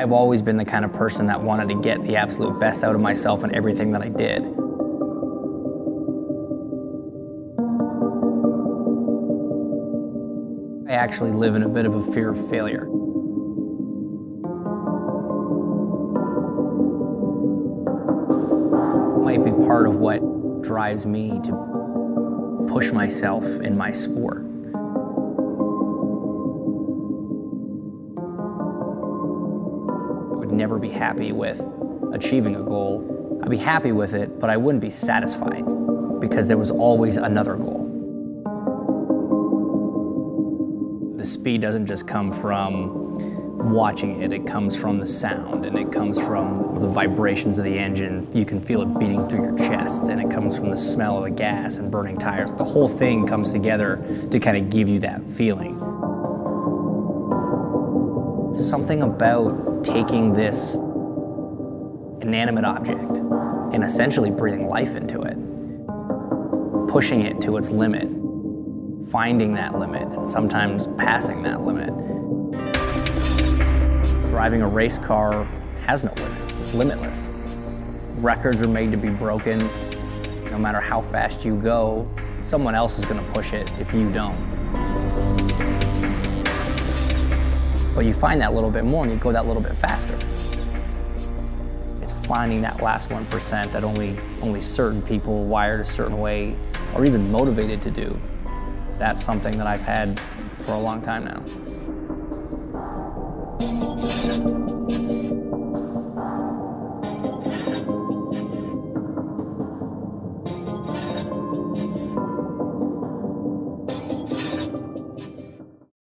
I've always been the kind of person that wanted to get the absolute best out of myself in everything that I did. I actually live in a bit of a fear of failure. Might be part of what drives me to push myself in my sport. Would never be happy with achieving a goal. I'd be happy with it, but I wouldn't be satisfied because there was always another goal. The speed doesn't just come from watching it, it comes from the sound and it comes from the vibrations of the engine. You can feel it beating through your chest and it comes from the smell of the gas and burning tires. The whole thing comes together to kind of give you that feeling. Something about taking this inanimate object and essentially breathing life into it, pushing it to its limit, finding that limit, and sometimes passing that limit. Driving a race car has no limits, it's limitless. Records are made to be broken. No matter how fast you go, someone else is gonna push it if you don't. But you find that little bit more and you go that little bit faster. It's finding that last 1% that only, only certain people wired a certain way or even motivated to do. That's something that I've had for a long time now.